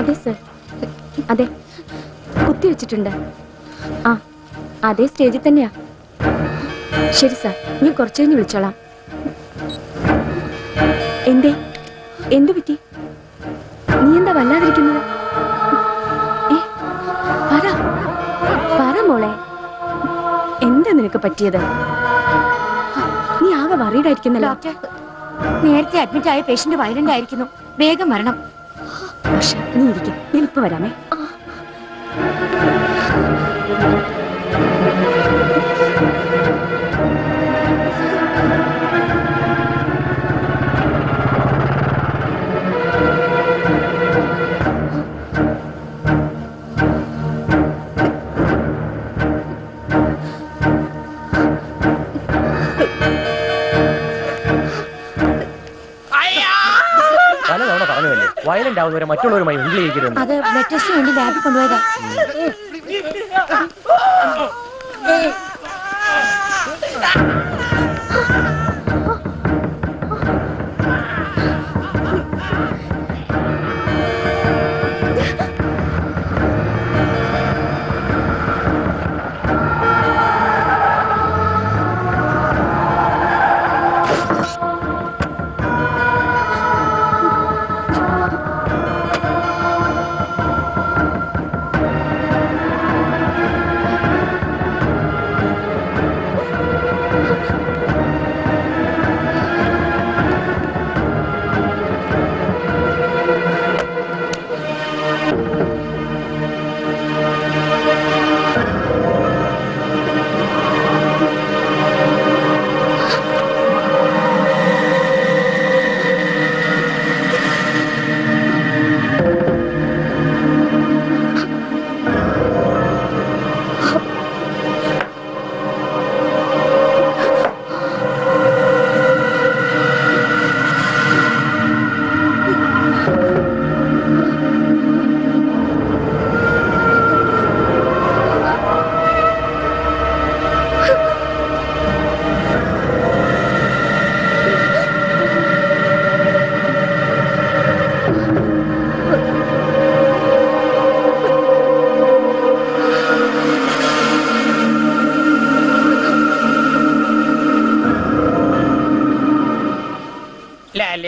അതെ സർ അതെ. കുത്തി വെച്ചിട്ടുണ്ട്. ആ അതേ സ്റ്റേജിൽ തന്നെയാ. ശരി സർ ഞാൻ കുറച്ചു കഴിഞ്ഞ് വിളിച്ചോളാം. എന്തേ? എന്തു പറ്റി? നീ എന്താ വല്ലാതിരിക്കുന്നത്? നിനക്ക് പറ്റിയത്? നീ ആകെ വറീഡായിരിക്കുന്നല്ലോ. ഡോക്ടർ നേരത്തെ അഡ്മിറ്റ് ആയ പേഷ്യന്റ് വയലന്റ് ആയിരിക്കുന്നു. വേഗം വരണം. നീ ഇരിക്കും. ഞാൻ ഇപ്പൊ വരാമേ. വയലന്റ് ആവുന്നവരെ മറ്റുള്ളവരുമായി അത് ബ്ലഡ് ടെസ്റ്റിന് വേണ്ടി ലാബിൽ കൊണ്ടുപോയതാ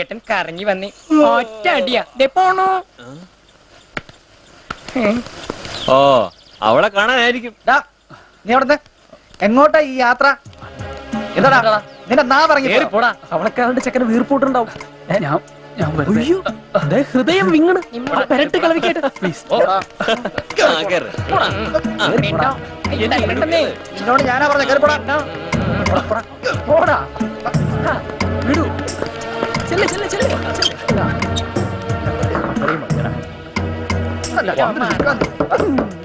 ലാലേട്ടൻ കറങ്ങി വന്നി ഒറ്റ അടിയാ. പോണോ? ഓ അവളെ കാണാനായിരിക്കും. നീ അവിടെ എങ്ങോട്ടാ ഈ യാത്ര? എന്താടാ നിന്റെ നാ പറഞ്ഞു കേറി പോടാ. ചെക്കന് വീർപ്പൂട്ടുണ്ടാവും. ഞാൻ ഞാൻ അയ്യോ അതെ ഹൃദയം വിങ്ങണ്. പെരട്ട് കളവിക്കേട്ട് പ്ലീസ്. ആ, കേറ്. നിന്നോട് ഞാനാ പറഞ്ഞ കയറി ゃあまあ。